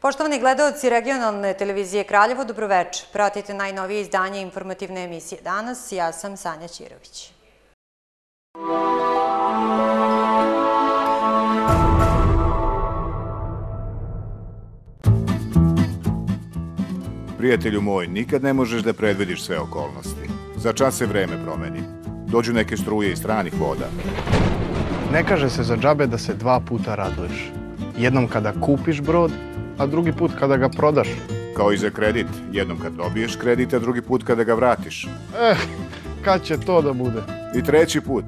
Poštovani gledalci regionalne televizije Kraljevo, dobroveče. Pratite najnovije izdanje informativne emisije danas. Ja sam Sanja Ćirović. Prijatelju moj, nikad ne možeš da predvidiš sve okolnosti. Za čas se vreme promeni. Dođu neke struje iz stranih voda. Ne kaže se za džabe da se dva puta raduješ. Jednom kada kupiš brod, a drugi put kada ga prodaš. Kao i za kredit. Jednom kad dobiješ kredit, a drugi put kada ga vratiš. Eh, kad će to da bude? I treći put,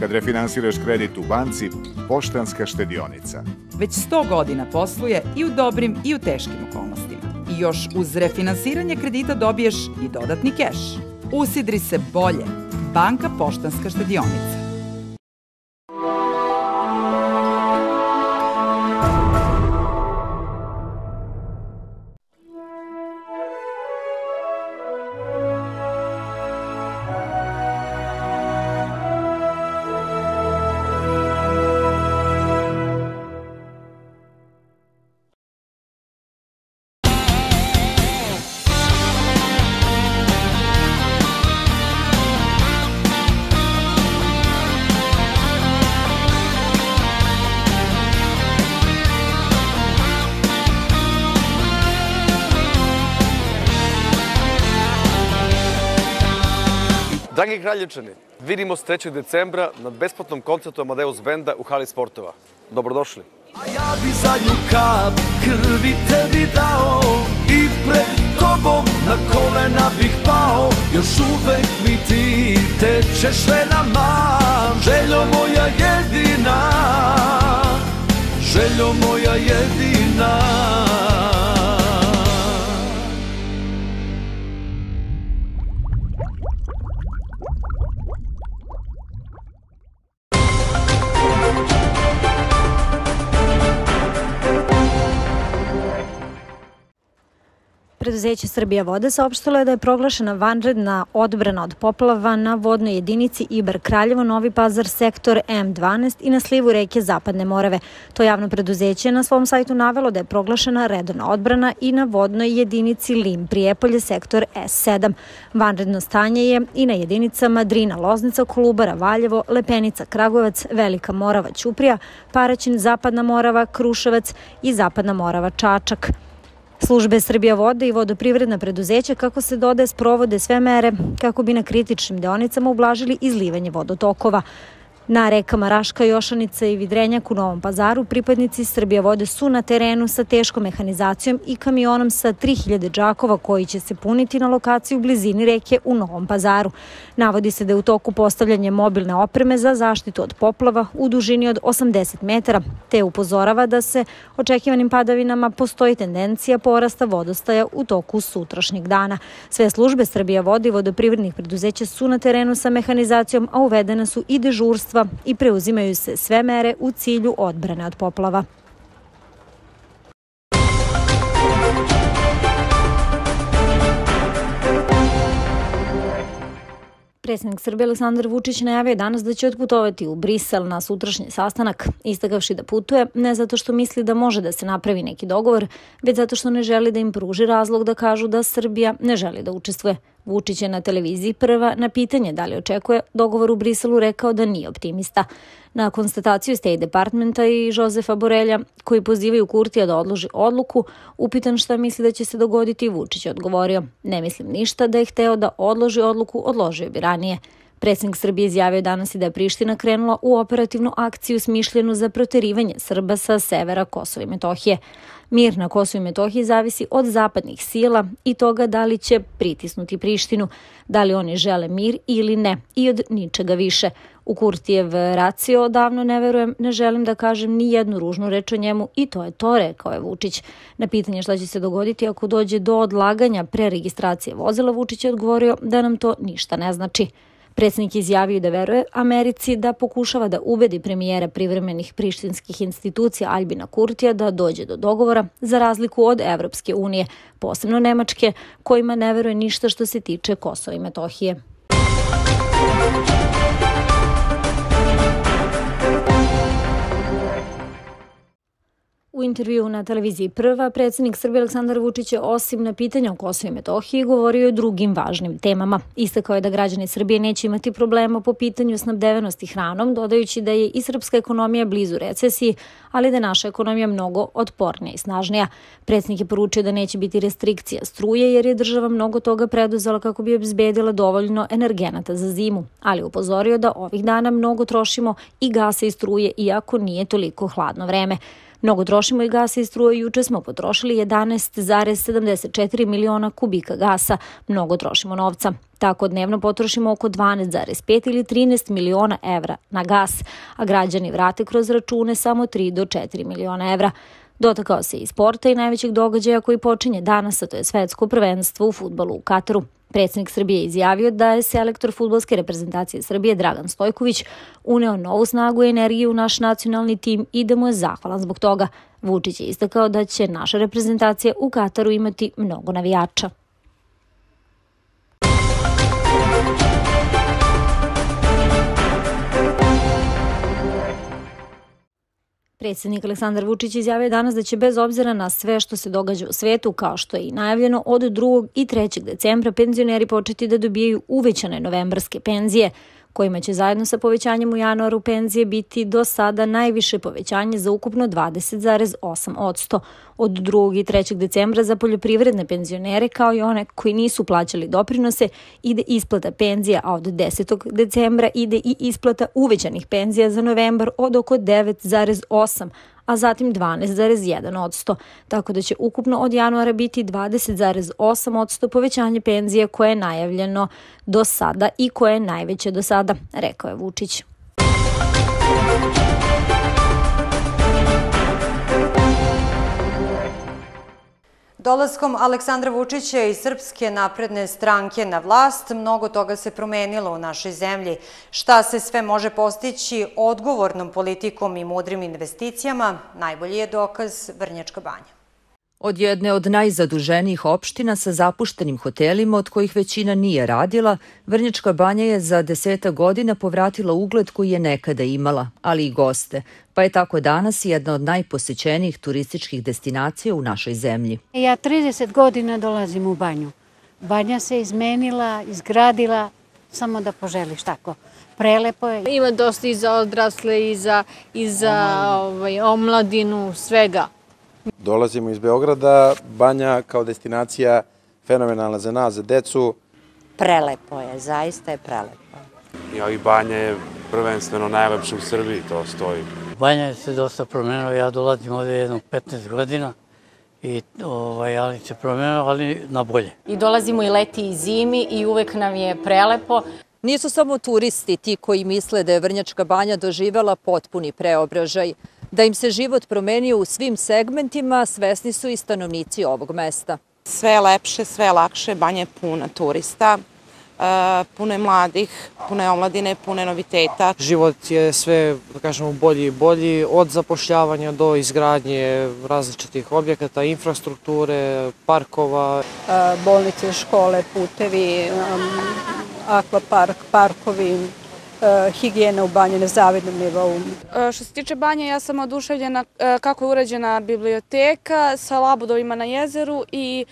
kad refinansiraš kredit u banci, Poštanska štedionica. Već 100 godina posluje i u dobrim i u teškim okolnostima. I još uz refinansiranje kredita dobiješ i dodatni keš. Usidri se bolje. Banka Poštanska štedionica. Dragi kraljevčani, vidimo s 3. decembra na besplatnom koncertu Amadeus Benda u hali sportova. Dobrodošli. A ja bi zadnju kap krvi tebi dao I pred tobom na kolena bih pao Još uvek mi ti tečeš venama Željo moja jedina Željo moja jedina Preduzeće Srbija vode saopštilo je da je proglašena vanredna odbrana od poplava na vodnoj jedinici Ibar Kraljevo, Novi Pazar, sektor M12 i na slivu reke Zapadne Morave. To javno preduzeće na svom sajtu navelo da je proglašena redovna odbrana i na vodnoj jedinici Lim, Prijepolje, sektor S7. Vanredno stanje je i na jedinicama Drina, Loznica, Kolubara, Valjevo, Lepenica, Kragujevac, Velika Morava, Ćuprija, Paraćin, Zapadna Morava, Kruševac i Zapadna Morava, Čačak. Službe Srbija vode i vodoprivredna preduzeća kako se dode sprovode sve mere kako bi na kritičnim deonicama ublažili izlivanje vodotokova. Na rekama Raška, Jošanica i Vidrenjak u Novom pazaru pripadnici Srbija vode su na terenu sa teškom mehanizacijom i kamionom sa 3000 džakova koji će se puniti na lokaciji u blizini reke u Novom pazaru. Navodi se da je u toku postavljanje mobilne opreme za zaštitu od poplava u dužini od 80 metara, te upozorava da se očekivanim padavinama postoji tendencija porasta vodostaja u toku sutrašnjeg dana. Sve službe Srbija vode i vodoprivrednih preduzeća su na terenu sa mehanizacijom, a uvedena su i dežurstva i preuzimaju se sve mere u cilju odbrane od poplava. Predsjednik Srbije Aleksandar Vučić najavio danas da će otputovati u Brisel na sutrašnji sastanak, istakavši da putuje ne zato što misli da može da se napravi neki dogovor, već zato što ne želi da im pruži razlog da kažu da Srbija ne želi da učestvuje. Vučić je na televiziji prva na pitanje da li očekuje dogovor u Briselu rekao da nije optimista. Na konstataciju State Departmenta i Josefa Borelja, koji pozivaju Kurtija da odloži odluku, upitan šta misli da će se dogoditi, Vučić je odgovorio, ne mislim ništa da je hteo da odloži odluku, odložio bi ranije. Predsjednik Srbije izjavio danas i da je Priština krenula u operativnu akciju smišljenu za proterivanje Srba sa severa Kosova i Metohije. Mir na Kosovo i Metohiji zavisi od zapadnih sila i toga da li će pritisnuti Prištinu, da li oni žele mir ili ne i od ničega više. U Kurtijev racio odavno ne verujem, ne želim da kažem ni jednu ružnu reč o njemu i to je to, rekao je Vučić. Na pitanje šta će se dogoditi ako dođe do odlaganja preregistracije vozila, Vučić je odgovorio da nam to ništa ne znači. Predsjednik izjavio da veruje Americi da pokušava da ubedi premijera privremenih prištinskih institucija Albina Kurtija da dođe do dogovora za razliku od Evropske unije, posebno Nemačke, kojima ne veruje ništa što se tiče Kosova i Metohije. U intervju na televiziji Prva, predsjednik Srbije Aleksandar Vučić je osim na pitanja o Kosovo i Metohiji govorio i drugim važnim temama. Istakao je da građani Srbije neće imati problema po pitanju snabdevenosti hranom, dodajući da je i srpska ekonomija blizu recesiji, ali da je naša ekonomija mnogo otpornija i snažnija. Predsjednik je poručio da neće biti restrikcija struje jer je država mnogo toga preduzela kako bi obzbedila dovoljno energenata za zimu, ali upozorio da ovih dana mnogo trošimo i gasa i struje iako nije toliko hladno vreme. Mnogo trošimo i gasa i struje. Juče smo potrošili 11,74 miliona kubika gasa. Mnogo trošimo novca. Tako dnevno potrošimo oko 12,5 ili 13 miliona evra na gas, a građani vrate kroz račune samo 3 do 4 miliona evra. Dotakao se i sporta i najvećeg događaja koji počinje danas, a to je svetsko prvenstvo u futbalu u Kataru. Predsjednik Srbije izjavio da je selektor futbolske reprezentacije Srbije Dragan Stojković uneo novu snagu i energiju u naš nacionalni tim i da mu je zahvalan zbog toga. Vučić je istakao da će naša reprezentacija u Kataru imati mnogo navijača. Predsjednik Aleksandar Vučić izjavio danas da će bez obzira na sve što se događa u svetu, kao što je i najavljeno, od 2. i 3. decembra penzioneri početi da dobijaju uvećane novembarske penzije kojima će zajedno sa povećanjem u januaru penzije biti do sada najviše povećanje za ukupno 20,8 odsto. Od 2. i 3. decembra za poljoprivredne penzionere kao i one koji nisu plaćali doprinose ide isplata penzija, a od 10. decembra ide i isplata uvećanih penzija za novembar od oko 9,8 a zatim 12,1 odsto, tako da će ukupno od januara biti 20,8 odsto povećanje penzije koje je najavljeno do sada i koje je najveće do sada, rekao je Vučić. Dolaskom Aleksandra Vučića i Srpske napredne stranke na vlast, mnogo toga se promenilo u našoj zemlji. Šta se sve može postići odgovornom politikom i mudrim investicijama, najbolji je dokaz Vrnjačka banja. Od jedne od najzaduženijih opština sa zapuštenim hotelima, od kojih većina nije radila, Vrnjačka banja je za deseta godina povratila ugled koji je nekada imala, ali i goste, pa je tako danas jedna od najposećenijih turističkih destinacija u našoj zemlji. Ja 30 godina dolazim u banju. Banja se izmenila, izgradila, samo da poželiš tako. Prelepo je. Ima dosta i za odrasle i za, i za ovaj, omladinu, svega. Dolazimo iz Beograda, Banja kao destinacija fenomenalna za nas, za decu. Prelepo je, zaista je prelepo. I ovi Banja je prvenstveno najlepše u Srbiji, to stoji. Banja se dosta promenila, ja dolazim ovde jedno 15 godina i ovaj, ali se promenilo, ali na bolje. I dolazimo i leti i zimi i uvek nam je prelepo. Nisu samo turisti ti koji misle da je Vrnjačka banja doživela potpuni preobražaj. Da im se život promenio u svim segmentima, svesni su i stanovnici ovog mesta. Sve je lepše, sve je lakše, banja je puna turista, puno je mladih, puno je omladine, puno je noviteta. Život je sve, da kažemo, bolji i bolji, od zapošljavanja do izgradnje različitih objekata, infrastrukture, parkova. Bolnice, škole, putevi, akvapark, parkovi, higijena u banji na zavidnom nivou. Što se tiče banje, ja sam oduševljena kako je urađena biblioteka sa labudovima na jezeru i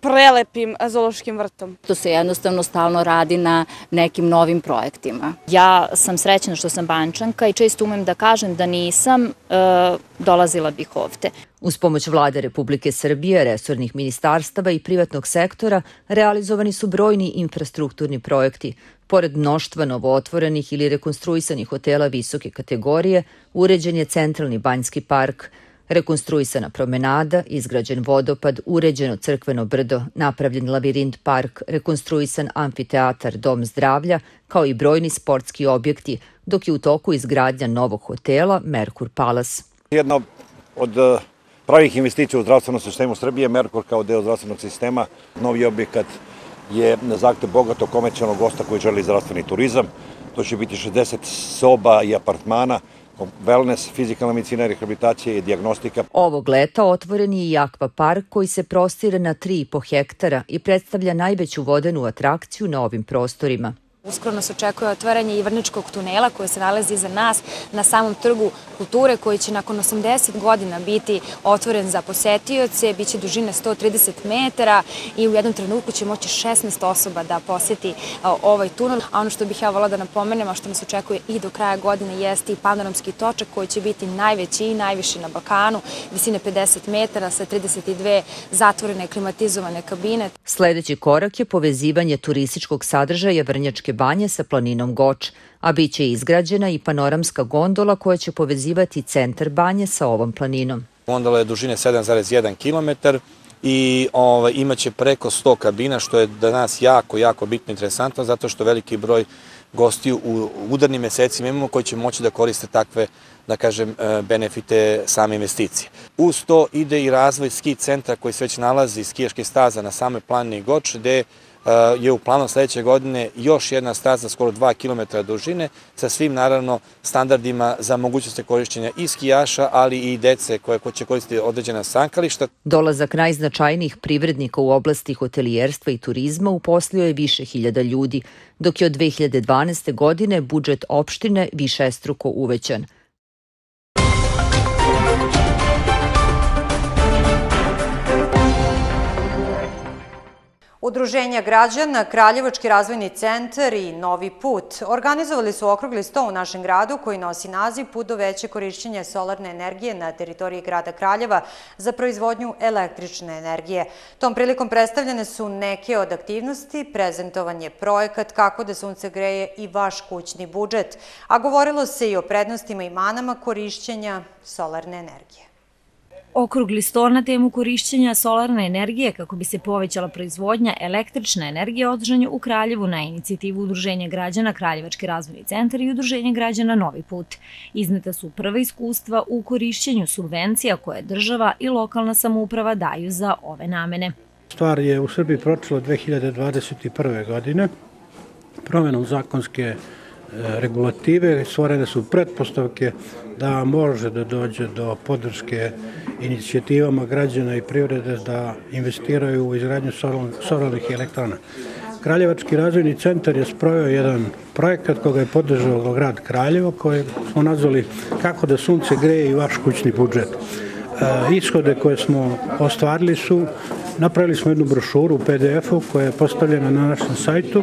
prelepim zoološkim vrtom. To se jednostavno stalno radi na nekim novim projektima. Ja sam srećna što sam bančanka i često umem da kažem da nisam, dolazila bih ovde. Uz pomoć vlade Republike Srbije, resornih ministarstava i privatnog sektora realizovani su brojni infrastrukturni projekti. Pored mnoštva novootvorenih ili rekonstruisanih hotela visoke kategorije, uređen je centralni banjski park, rekonstruisana promenada, izgrađen vodopad, uređeno crkveno brdo, napravljen lavirint park, rekonstruisan amfiteatar Dom zdravlja, kao i brojni sportski objekti, dok je u toku izgradnja novog hotela Merkur Palace. Jedna od pravih investicija u zdravstvenom sistemu Srbije, Merkur kao deo zdravstvenog sistema, novi objekat je na zahtev bogatog komercijalnog gosta koji želi zdravstveni turizam. To će biti 60 soba i apartmana, wellness, fizikalna medicina, rehabilitacija i diagnostika. Ovog leta otvoren je i akvapark koji se prostire na 3,5 hektara i predstavlja najveću vodenu atrakciju na ovim prostorima. Uskoro nas očekuje otvaranje i Vrničkog tunela koji se nalazi iza nas na samom trgu kulture koji će nakon 80 godina biti otvoren za posetioce, bit će dužine 130 metara i u jednom trenutku će moći 16 osoba da poseti ovaj tunel. A ono što bih ja volila da napomenem, a što nas očekuje i do kraja godine, jeste i panoramski točak koji će biti najveći i najviši na Balkanu, visine 50 metara sa 32 zatvorene klimatizovane kabine. Sledeći korak je povezivanje turističkog sadržaja Vrnjačke banje sa planinom Goč, a bit će izgrađena i panoramska gondola koja će povezivati centar banje sa ovom planinom. Gondola je dužine 7,1 km i ovaj, imaće preko 100 kabina, što je danas jako, jako bitno i interesantno, zato što veliki broj gostiju u udarnim mesecima imamo koji će moći da koriste takve da kažem, e, benefite same investicije. Uz to ide i razvoj ski centra koji se već nalazi skijaške staza na same planini Goč, gde je u planu sledeće godine još jedna staza skoro 2 km dužine sa svim naravno standardima za mogućnosti korišćenja i skijaša, ali i dece koje će koristiti određena sankališta. Dolazak najznačajnijih privrednika u oblasti hotelijerstva i turizma uposlio je više hiljada ljudi, dok je od 2012. godine budžet opštine višestruko uvećan – Udruženja građana, Kraljevački razvojni centar i Novi put organizovali su okrugli sto u našem gradu koji nosi naziv Put do veće korišćenja solarne energije na teritoriji grada Kraljeva za proizvodnju električne energije. Tom prilikom predstavljene su neke od aktivnosti, prezentovan je projekat kako da sunce greje i vaš kućni budžet, a govorilo se i o prednostima i manama korišćenja solarne energije. Okrugli sto na temu korišćenja solarne energije kako bi se povećala proizvodnja električne energije održan u Kraljevu na inicijativu Udruženja građana Kraljevački razvojni centar i Udruženja građana Novi put. Izneta su prva iskustva u korišćenju subvencija koje država i lokalna samouprava daju za ove namene. Stvar je u Srbiji pročela 2021. godine promenom zakonske e, regulative, stvorene su pretpostavke da može da dođe do podrške inicijativama građana i privrede da investiraju u izgradnju solarnih elektrana. Kraljevački razvojni centar je sproveo jedan projekat koga je podržao grad Kraljevo, koji smo nazvali kako da sunce greje i vaš kućni budžet. E, ishode koje smo ostvarili su, napravili smo jednu brošuru u PDF-u koja je postavljena na našem sajtu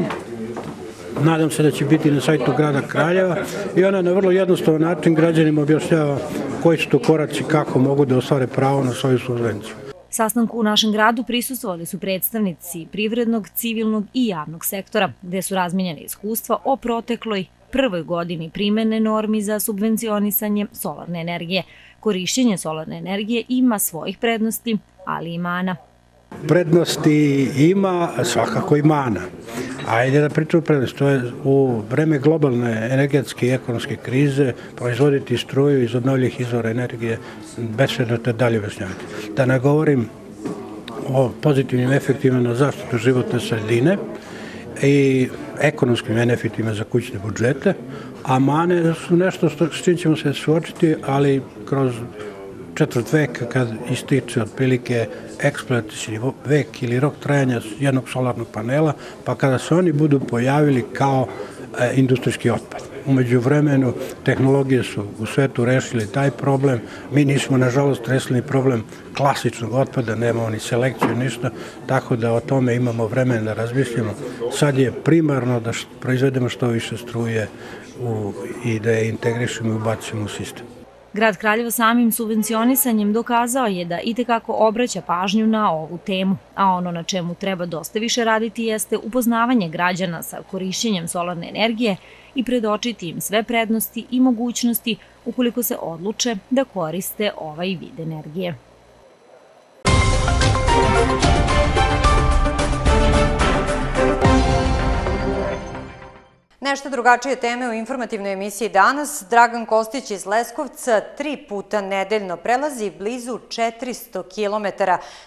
Nadam se da će biti na sajtu grada Kraljeva i ona na vrlo jednostavan način građanima objašnjava koji su to koraci kako mogu da ostvare pravo na svoju subvenciju. Sastanku u našem gradu prisustovali su predstavnici privrednog, civilnog i javnog sektora, gde su razminjene iskustva o protekloj prvoj godini primene normi za subvencionisanje solarne energije. Korišćenje solarne energije ima svojih prednosti, ali i mana. Prednosti ima, svakako i mana. Ajde da pričamo prednost. To je u vreme globalne energetske i ekonomske krize proizvoditi struju iz obnovljivih izvora energije besvedno te dalje objašnjavati. Da ne govorim o pozitivnim efektima na zaštitu životne sredine i ekonomskim benefitima za kućne budžete, a mane su nešto što, s čim ćemo se suočiti, ali kroz četvrt veka kad ističe otprilike eksploatacijni vek ili rok trajanja jednog solarnog panela, pa kada se oni budu pojavili kao e, industrijski otpad. Umeđu vremenu tehnologije su u svetu rešili taj problem, mi nismo nažalost rešili problem klasičnog otpada, nemamo ni selekciju, ništa, tako da o tome imamo vremena da razmišljamo. Sad je primarno da proizvedemo što više struje u, i da je integrišemo i ubacimo u sistem. Grad Kraljevo samim subvencionisanjem dokazao je da i tekako obraća pažnju na ovu temu, a ono na čemu treba dosta više raditi jeste upoznavanje građana sa korišćenjem solarne energije i predočiti im sve prednosti i mogućnosti ukoliko se odluče da koriste ovaj vid energije. Nešto drugačije teme u informativnoj emisiji danas. Dragan Kostić iz Leskovca tri puta nedeljno prelazi blizu 400 km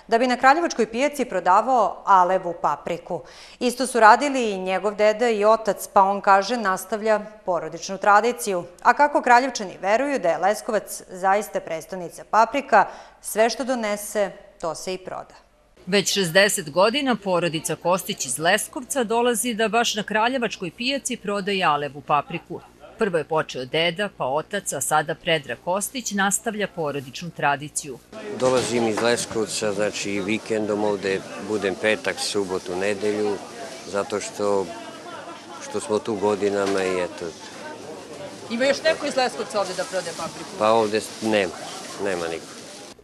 da bi na Kraljevačkoj pijaci prodavao alevu papriku. Isto su radili i njegov deda i otac, pa on kaže nastavlja porodičnu tradiciju. A kako Kraljevčani veruju da je Leskovac zaista prestonica paprika, sve što donese, to se i proda. Već 60 godina porodica Kostić iz Leskovca dolazi da baš na Kraljevačkoj pijaci prodaje alevu papriku. Prvo je počeo deda, pa otac, a sada Predra Kostić nastavlja porodičnu tradiciju. Dolazim iz Leskovca, znači vikendom ovde budem petak, subotu, nedelju, zato što, što smo tu godinama i eto, Ima još neko iz Leskovca ovde da prodaje papriku? pa ovde nema, nema niko.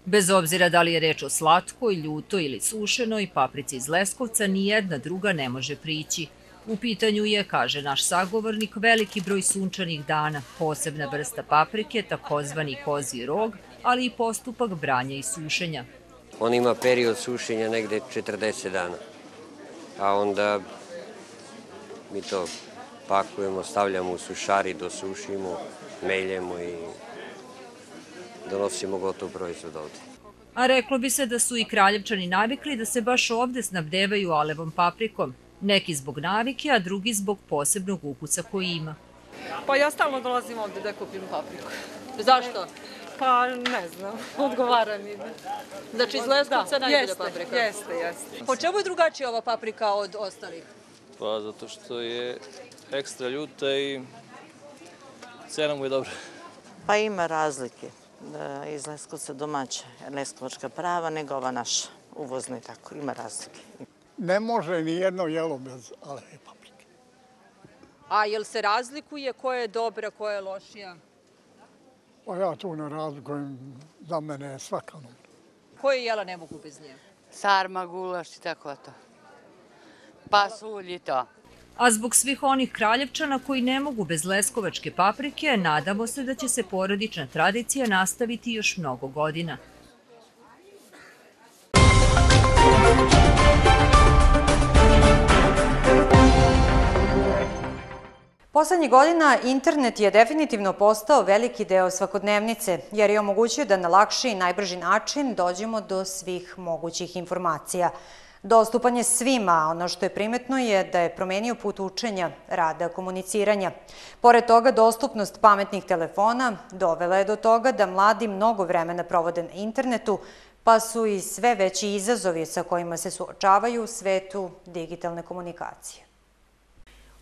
Bez obzira da li je reč o slatkoj, ljutoj ili sušenoj, paprici iz Leskovca ni jedna druga ne može prići. U pitanju je, kaže naš sagovornik, veliki broj sunčanih dana, posebna vrsta paprike, takozvani kozi rog, ali i postupak branja i sušenja. On ima period sušenja negde 40 dana, a onda mi to pakujemo, stavljamo u sušari, dosušimo, meljemo i donosimo gotov proizvod ovde. A reklo bi se da su i kraljevčani navikli da se baš ovde snabdevaju alevom paprikom. Neki zbog navike, a drugi zbog posebnog ukusa koji ima. Pa ja stalno dolazim ovde da kupim papriku. Zašto? Pa ne znam, odgovara mi. Znači iz Da, Leskovca najbolja jeste, paprika? Jeste, jeste. Po čemu je drugačija ova paprika od ostalih? Pa zato što je ekstra ljuta i cena mu je dobra. Pa ima razlike da, iz Leskovca domaća, leskovačka prava, nego ova naša uvozna i tako, ima razlike. Ne može ni jedno jelo bez aleve paprike. A jel se razlikuje koja je dobra, koja je lošija? Pa ja tu ne razlikujem, za mene je svaka dobra. Koje jela ne mogu bez nje? Sarma, gulaš i tako to. Pasulj i to. A zbog svih onih kraljevčana koji ne mogu bez leskovačke paprike, nadamo se da će se porodična tradicija nastaviti još mnogo godina. Poslednjih godina internet je definitivno postao veliki deo svakodnevnice, jer je omogućio da na lakši i najbrži način dođemo do svih mogućih informacija. Dostupan je svima, ono što je primetno je da je promenio put učenja, rada, komuniciranja. Pored toga, dostupnost pametnih telefona dovela je do toga da mladi mnogo vremena provode na internetu, pa su i sve veći izazovi sa kojima se suočavaju u svetu digitalne komunikacije.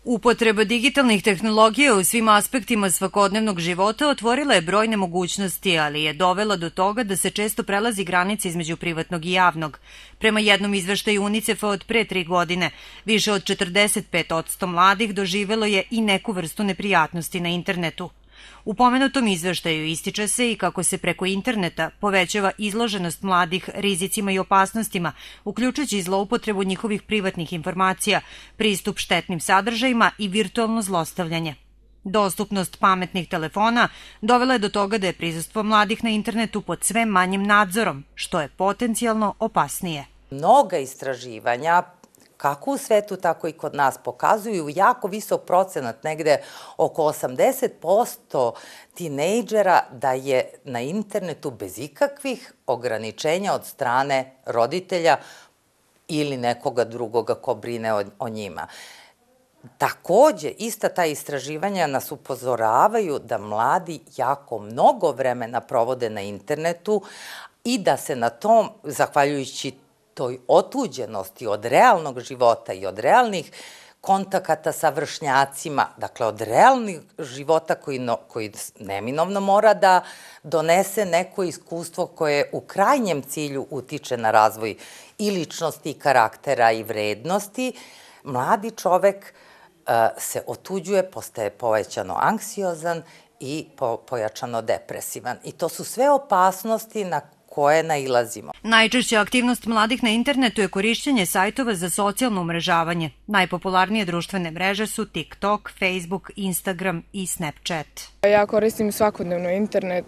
Upotreba digitalnih tehnologija u svim aspektima svakodnevnog života otvorila je brojne mogućnosti, ali je dovela do toga da se često prelazi granica između privatnog i javnog. Prema jednom izveštaju UNICEF-a od pre tri godine, više od 45% mladih doživelo je i neku vrstu neprijatnosti na internetu. U pomenutom izveštaju ističe se i kako se preko interneta povećava izloženost mladih rizicima i opasnostima, uključujući zloupotrebu njihovih privatnih informacija, pristup štetnim sadržajima i virtualno zlostavljanje. Dostupnost pametnih telefona dovela je do toga da je prisustvo mladih na internetu pod sve manjim nadzorom, što je potencijalno opasnije. Mnoga istraživanja kako u svetu, tako i kod nas pokazuju jako visok procenat, negde oko 80% tinejdžera da je na internetu bez ikakvih ograničenja od strane roditelja ili nekoga drugoga ko brine o, o njima. Takođe, ista ta istraživanja nas upozoravaju da mladi jako mnogo vremena provode na internetu i da se na tom, zahvaljujući toj otuđenosti od realnog života i od realnih kontakata sa vršnjacima, dakle od realnih života koji, no, koji neminovno mora da donese neko iskustvo koje u krajnjem cilju utiče na razvoj i ličnosti, i karaktera, i vrednosti, mladi čovek uh, se otuđuje, postaje povećano anksiozan i po, pojačano depresivan. I to su sve opasnosti na koje nailazimo. Najčešća aktivnost mladih na internetu je korišćenje sajtova za socijalno umrežavanje. Najpopularnije društvene mreže su TikTok, Facebook, Instagram i Snapchat. Ja koristim svakodnevno internet,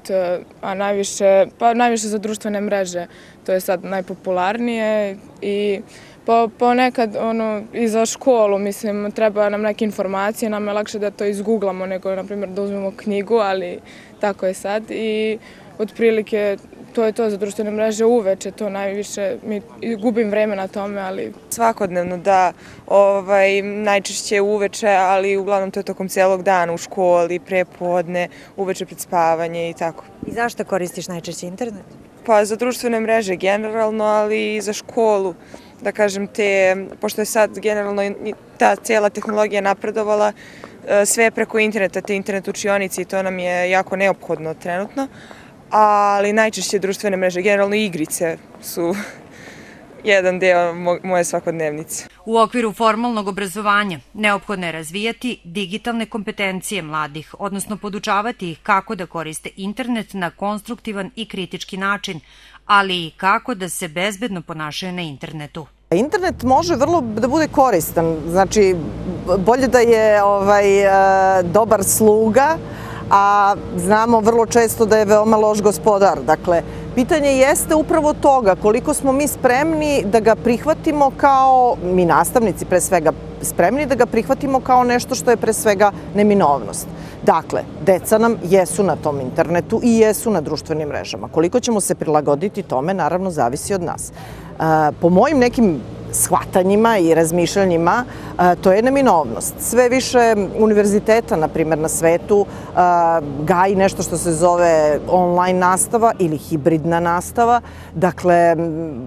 a najviše, pa najviše za društvene mreže. To je sad najpopularnije i po, ponekad ono, i za školu, mislim, treba nam neke informacije, nam je lakše da to izgooglamo nego, na primjer, da uzmemo knjigu, ali tako je sad i otprilike to je to za društvene mreže uveče, to najviše, mi gubim vreme na tome, ali... Svakodnevno, da, ovaj, najčešće uveče, ali uglavnom to je tokom celog dana u školi, prepodne, uveče pred spavanje i tako. I zašto koristiš najčešće internet? Pa za društvene mreže generalno, ali i za školu. Da kažem, te, pošto je sad generalno ta cijela tehnologija napredovala, e, sve preko interneta, te internet učionici i to nam je jako neophodno trenutno, ali najčešće društvene mreže, generalno igrice su jedan deo moje svakodnevnice. U okviru formalnog obrazovanja neophodno je razvijati digitalne kompetencije mladih, odnosno podučavati ih kako da koriste internet na konstruktivan i kritički način, ali i kako da se bezbedno ponašaju na internetu. Internet može vrlo da bude koristan, znači bolje da je ovaj, e, dobar sluga, a znamo vrlo često da je veoma loš gospodar. Dakle, pitanje jeste upravo toga koliko smo mi spremni da ga prihvatimo kao, mi nastavnici pre svega, spremni da ga prihvatimo kao nešto što je pre svega neminovnost. Dakle, deca nam jesu na tom internetu i jesu na društvenim mrežama. Koliko ćemo se prilagoditi tome, naravno, zavisi od nas. Po mojim nekim shvatanjima i razmišljanjima, to je neminovnost. Sve više univerziteta, na primjer, na svetu gaji nešto što se zove online nastava ili hibridna nastava. Dakle,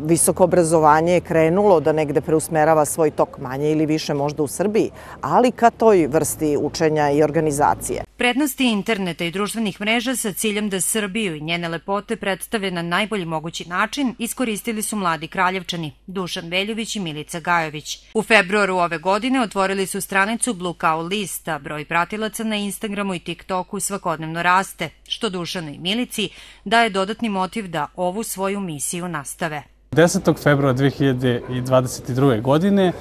visoko obrazovanje je krenulo da negde preusmerava svoj tok manje ili više možda u Srbiji, ali ka toj vrsti učenja i organizacije. Prednosti interneta i društvenih mreža sa ciljem da Srbiju i njene lepote predstave na najbolji mogući način iskoristili su mladi kraljevčani Dušan Veljović i Milica Gajović. U februaru ove godine otvorili su stranicu Blue Cow Lista, broj pratilaca na Instagramu i TikToku svakodnevno raste, što Dušanu i Milici daje dodatni motiv da ovu svoju misiju nastave. 10. februara 2022. godine e,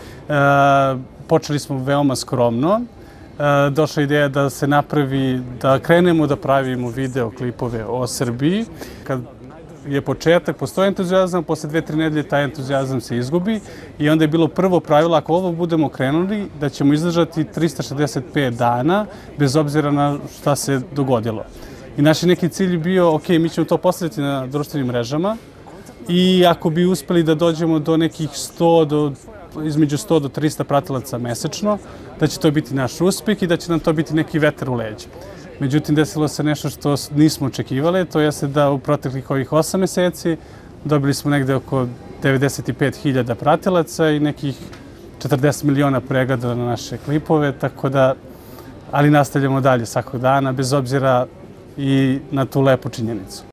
počeli smo veoma skromno. E, došla ideja da se napravi, da krenemo da pravimo videoklipove o Srbiji. Kad je početak, postoji entuzijazam, posle dve, tri nedelje taj entuzijazam se izgubi i onda je bilo prvo pravilo, ako ovo budemo krenuli, da ćemo izdržati 365 dana, bez obzira na šta se dogodilo. I naš neki cilj bio, ok, mi ćemo to postaviti na društvenim mrežama i ako bi uspeli da dođemo do nekih 100 do između 100 do 300 pratilaca mesečno, da će to biti naš uspeh i da će nam to biti neki veter u leđa. Međutim, desilo se nešto što nismo očekivali, to jeste da u proteklih ovih 8 meseci dobili smo negde oko 95.000 pratilaca i nekih 40 miliona pregleda na naše klipove, tako da, ali nastavljamo dalje svakog dana, bez obzira i na tu lepu činjenicu.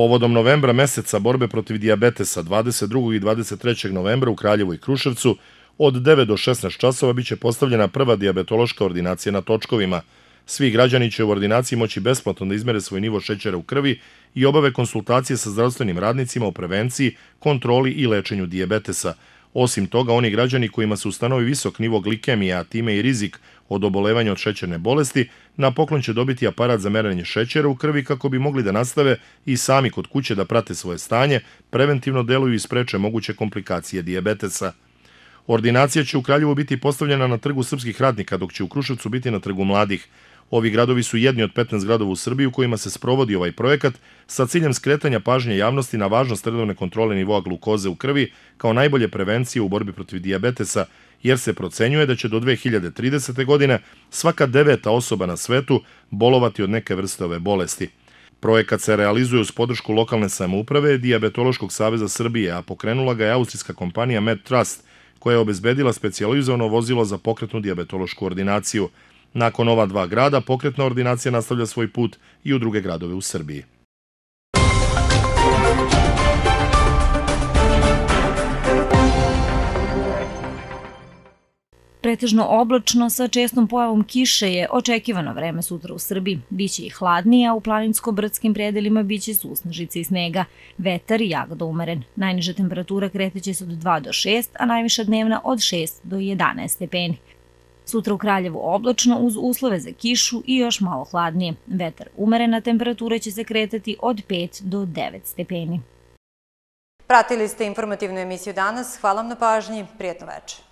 Povodom novembra meseca borbe protiv diabetesa 22. i 23. novembra u Kraljevu i Kruševcu od 9 do 16 časova biće postavljena prva diabetološka ordinacija na točkovima. Svi građani će u ordinaciji moći besplatno da izmere svoj nivo šećera u krvi i obave konsultacije sa zdravstvenim radnicima o prevenciji, kontroli i lečenju diabetesa. Osim toga, oni građani kojima se ustanovi visok nivo glikemije, a time i rizik od obolevanja od šećerne bolesti, na poklon će dobiti aparat za meranje šećera u krvi kako bi mogli da nastave i sami kod kuće da prate svoje stanje, preventivno deluju i spreče moguće komplikacije dijabetesa. Ordinacija će u Kraljevu biti postavljena na trgu srpskih radnika, dok će u Kruševcu biti na trgu mladih. Ovi gradovi su jedni od 15 gradova u Srbiji u kojima se sprovodi ovaj projekat sa ciljem skretanja pažnje javnosti na važnost redovne kontrole nivoa glukoze u krvi kao najbolje prevencije u borbi protiv dijabetesa, jer se procenjuje da će do 2030. godine svaka deveta osoba na svetu bolovati od neke vrste ove bolesti. Projekat se realizuje uz podršku lokalne samouprave Diabetološkog saveza Srbije, a pokrenula ga je austrijska kompanija MedTrust, koja je obezbedila specijalizovano vozilo za pokretnu diabetološku ordinaciju – Nakon ova dva grada, pokretna ordinacija nastavlja svoj put i u druge gradove u Srbiji. Pretežno oblačno sa čestom pojavom kiše je očekivano vreme sutra u Srbiji. Biće i hladnije, a u planinsko-brdskim predelima biće susnežice i snega. Vetar i jagoda umeren. Najniža temperatura kreteće se od 2 do 6, a najviša dnevna od 6 do 11 stepeni. Sutra u Kraljevu oblačno uz uslove za kišu i još malo hladnije. Vetar umerena temperatura će se kretati od 5 do 9 stepeni. Pratili ste informativnu emisiju danas. Hvala vam na pažnji. Prijetno večer.